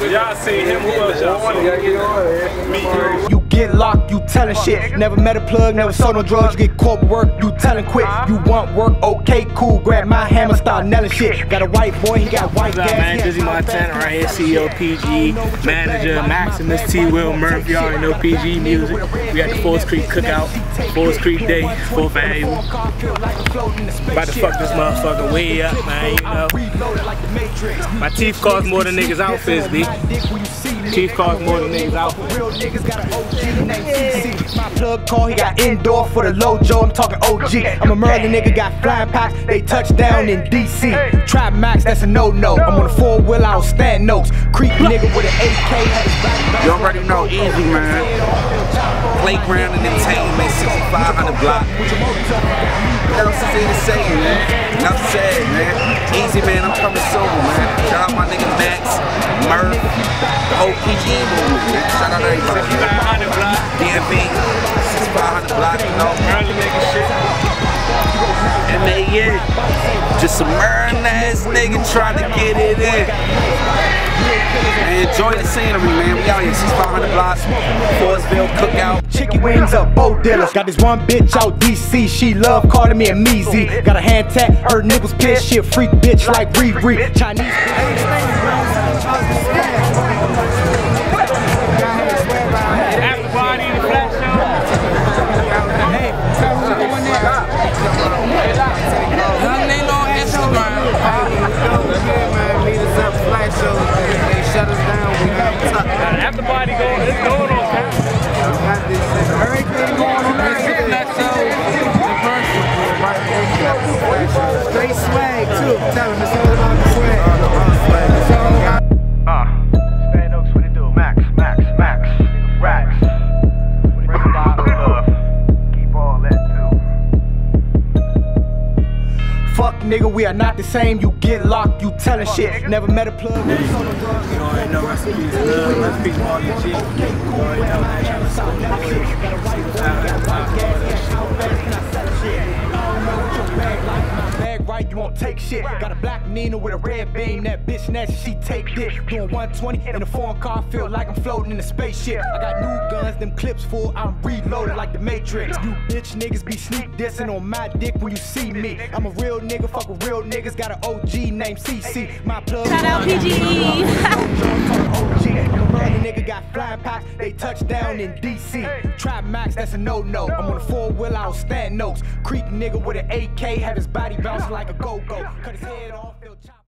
Y'all seen him, who else y'all saw? You get locked, you telling shit. Never met a plug, never sold no drugs. You get corporate work, you telling quit. You want work, okay, cool. Grab my hammer, start nailing shit. Got a white boy, he got white What's up, man? Drizzy Montana right here, CEO PG, manager Maximus T. Will Murphy. Y'all already know PG music. We got the Forest Creek Cookout, Forest Creek Day, 4th Annual. About to fuck this motherfucker way up, man, you know. My teeth cost more than niggas outfits, B. Teeth cost more than niggas outfits. Real niggas got an OG named CC. My plug call, he got indoor for the low Joe. I'm talking OG. I'm a murder nigga, got flying packs. They touchdown in DC. Trap Max, that's a no no. I'm on a four wheel, I'll stand notes. Creep nigga with an AK. had his back- You already know, easy man. Playground and entertainment, 6500 block. What else is there to say, man? Enough said, man. Easy man, I'm coming soon, man. Shout out my nigga Max, Murph, the whole PG movement. Shout out everybody. 500 block, DMV, 6500 block, you know. early nigga shit. MAN. Just some murder ass nigga trying to get it in. Enjoy the scenery, man. We out here, 6500 blocks, Forestville Cookout. Chicky wings up, both dealers. Got this one bitch out DC, she love calling me a measy. Got a hand tap, her nipples pissed, she a freak bitch like Riri. Chinese. After party going, it's going nigga, we are not the same. You get locked, you telling shit. Never met a plug. never sold no drugs. You already know rest in peace, love, rest in peace, Marty G. You already know, man. Trying to sell that you won't take shit. Got a black Nina with a red beam. That bitch snatch, she take this. Doing 120 in a foreign car, feel like I'm floating in a spaceship. I got new guns, them clips full. I'm reloaded like the Matrix. You bitch niggas be sneak dissing on my dick when you see me. I'm a real nigga, fuck with real niggas. Got an OG named CC. My plug. Shout out PGE. Packs, they touchdown in DC. Trap Max, that's a no no. I'm on a four wheel, I'll stand notes. Creep nigga with an AK, have his body bouncing like a go go. Cut his head off.